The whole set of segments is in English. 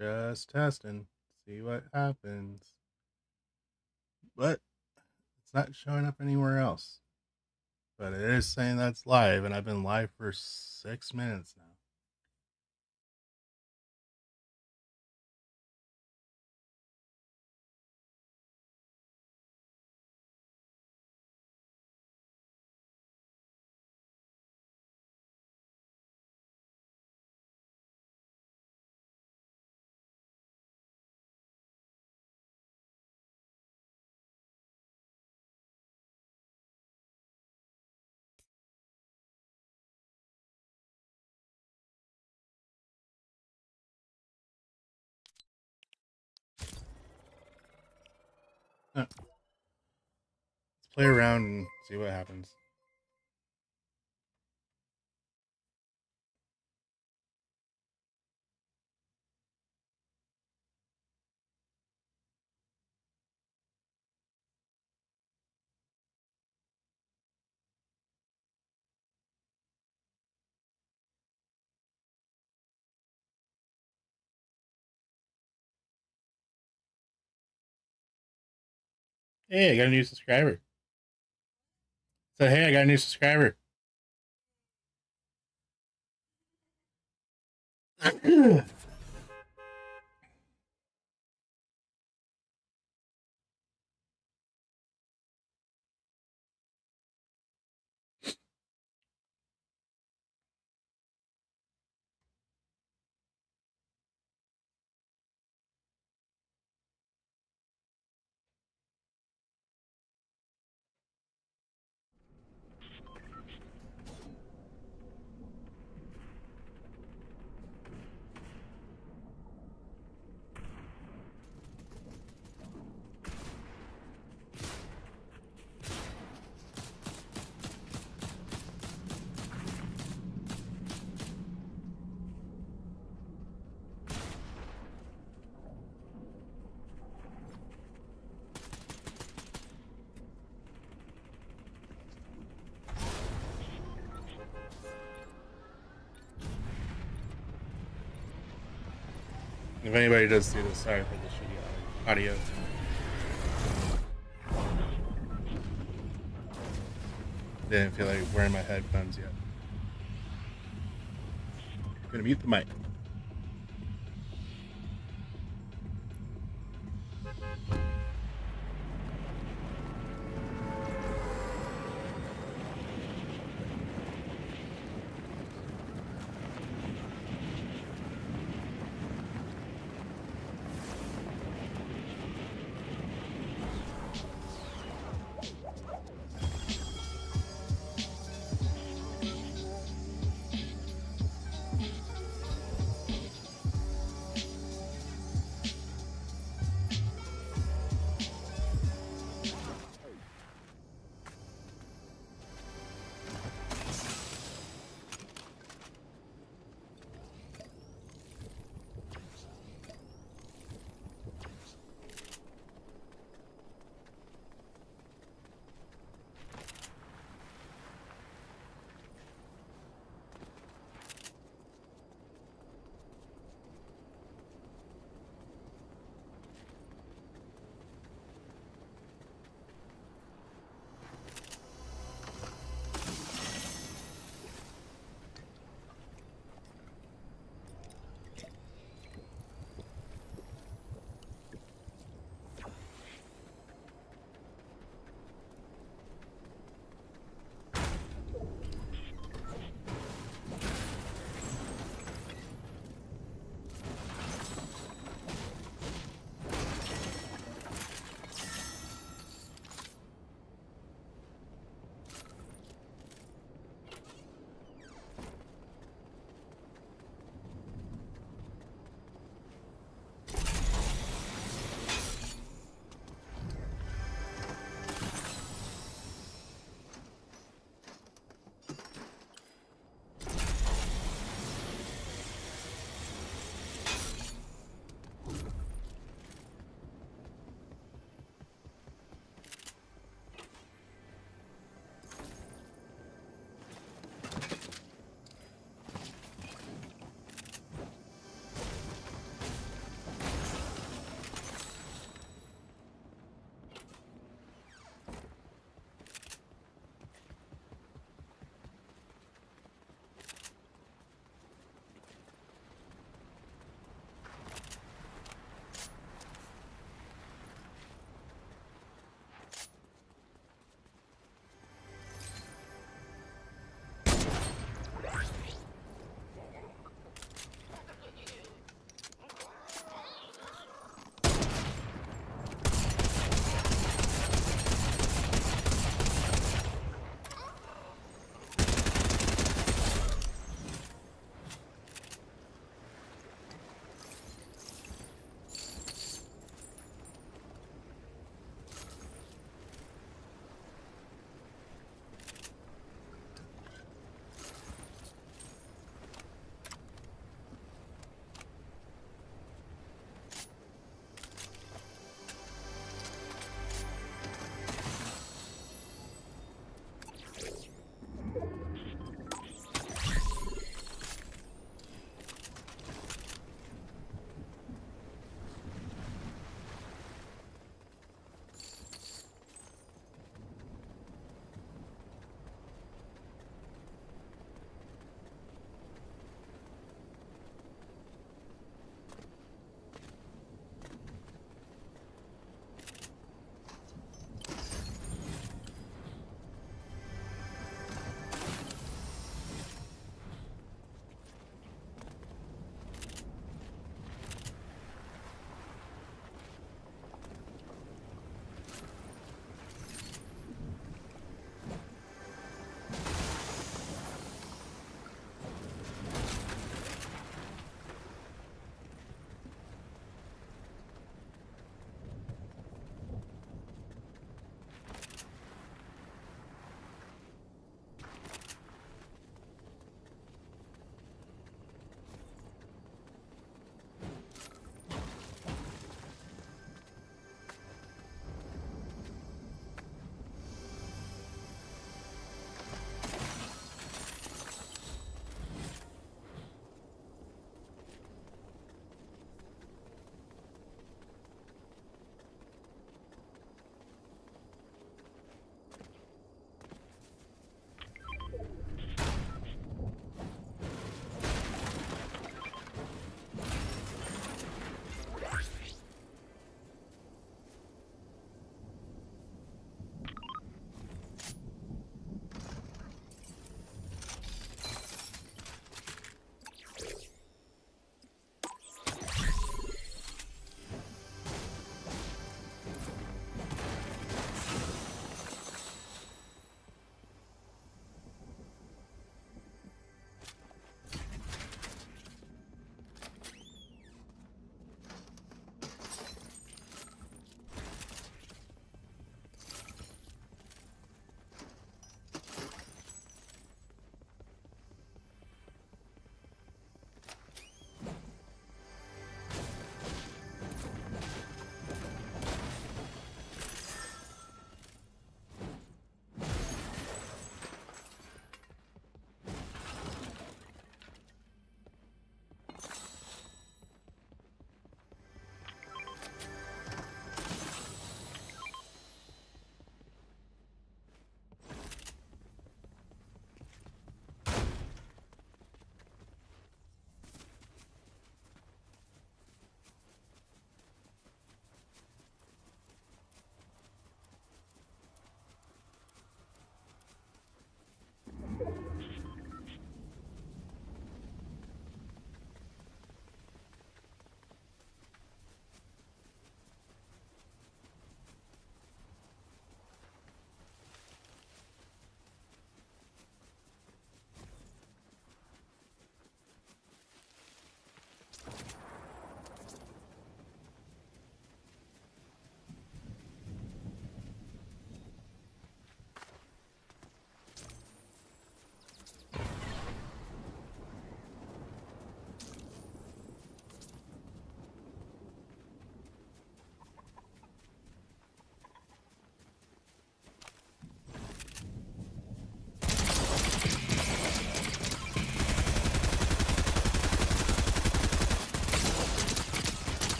Just testing. See what happens. But it's not showing up anywhere else. But it is saying that's live, and I've been live for six minutes now. Let's play around and see what happens. Hey, I got a new subscriber. So hey, I got a new subscriber. If anybody does see this, sorry for the shitty audio. Didn't feel like wearing my headphones yet. gonna mute the mic.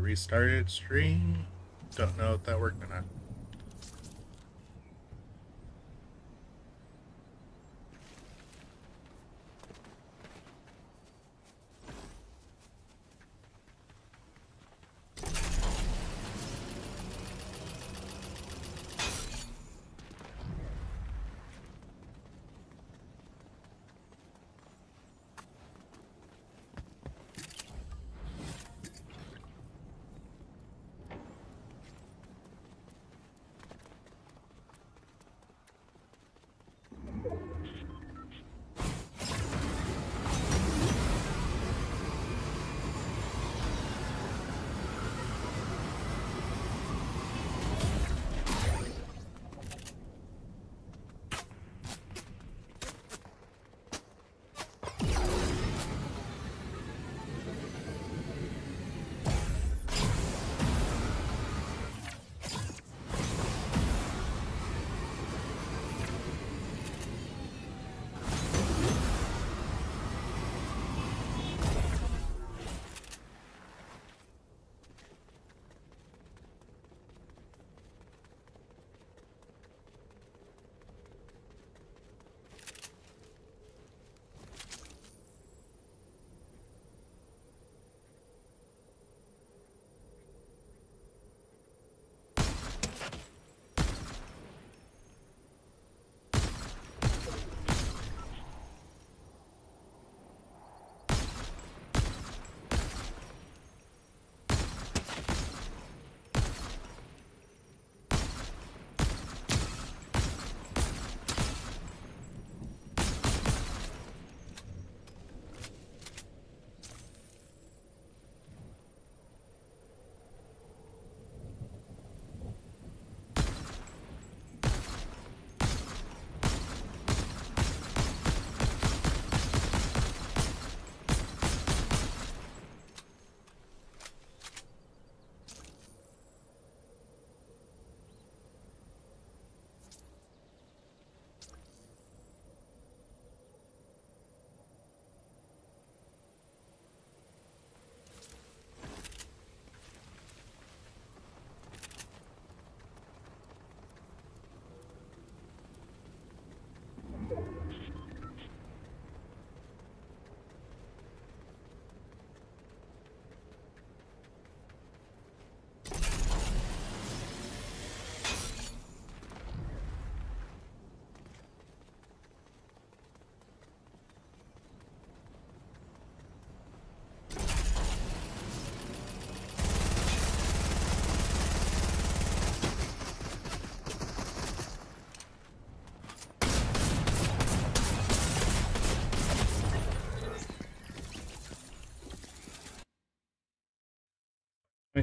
Restarted stream. Don't know if that worked or not.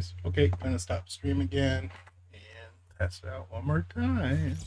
Nice. Okay, gonna stop stream again and test it out one more time.